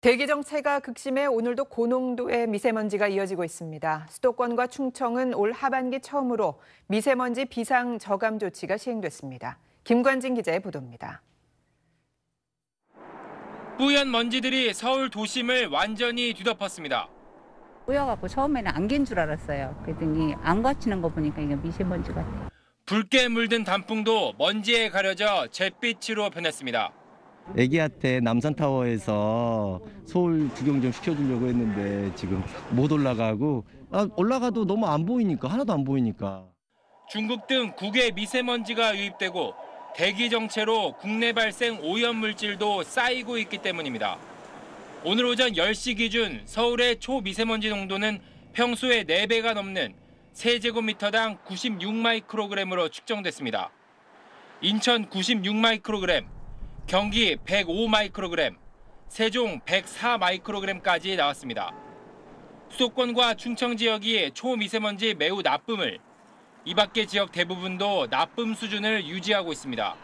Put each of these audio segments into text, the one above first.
대기 정체가 극심해 오늘도 고농도의 미세먼지가 이어지고 있습니다. 수도권과 충청은 올 하반기 처음으로 미세먼지 비상 저감 조치가 시행됐습니다. 김관진 기자의 보도입니다. 뿌연 먼지들이 서울 도심을 완전히 뒤덮었습니다. 뿌여갖고 처음에는 안개인 줄 알았어요. 그랬더니 안 거치는 거 보니까 이게 미세먼지 같아요. 붉게 물든 단풍도 먼지에 가려져 잿빛으로 변했습니다. 애기한테 남산타워에서 서울 구경 좀 시켜주려고 했는데 지금 못 올라가고 아, 올라가도 너무 안 보이니까 하나도 안 보이니까 중국 등 국외 미세먼지가 유입되고 대기 정체로 국내 발생 오염 물질도 쌓이고 있기 때문입니다. 오늘 오전 10시 기준 서울의 초미세먼지 농도는 평소의 4배가 넘는 세제곱미터당 96 마이크로그램으로 측정됐습니다. 인천 96 마이크로그램, 경기 105 마이크로그램, 세종 104 마이크로그램까지 나왔습니다. 수도권과 충청 지역이 초미세먼지 매우 나쁨을, 이 밖의 지역 대부분도 나쁨 수준을 유지하고 있습니다.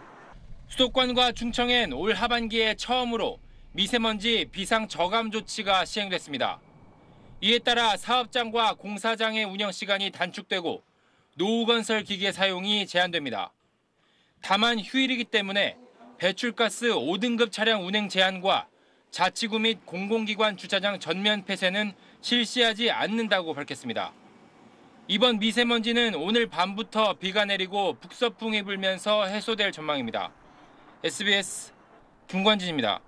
수도권과 충청엔 올 하반기에 처음으로 미세먼지 비상 저감 조치가 시행됐습니다. 이에 따라 사업장과 공사장의 운영 시간이 단축되고 노후 건설 기계 사용이 제한됩니다. 다만 휴일이기 때문에 배출가스 5등급 차량 운행 제한과 자치구 및 공공기관 주차장 전면 폐쇄는 실시하지 않는다고 밝혔습니다. 이번 미세먼지는 오늘 밤부터 비가 내리고 북서풍이 불면서 해소될 전망입니다. SBS 김관진입니다.